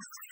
you